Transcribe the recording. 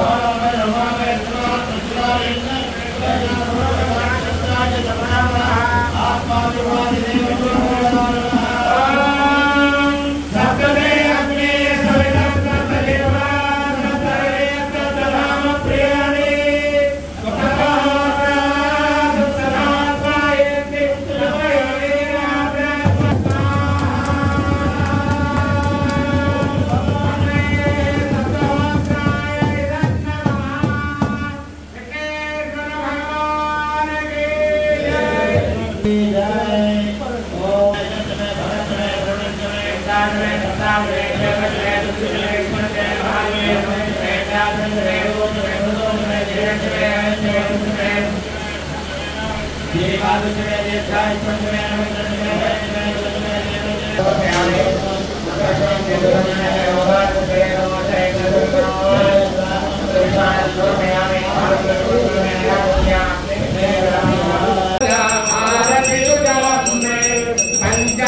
아. तादरे तादरे जगतरे दुष्टरे स्मरते भागरे भयतरे जातरे रोतरे भुतोतरे जयतरे अयतरे उतरे ये भागतरे ये जाय स्मरते अनुतरे जयतरे जयतरे जयतरे आले भगवान के दर्शन है भगवान के नमस्ते करो भगवान को मैं आवे भगवान को मैं आवे भारत युग में पंच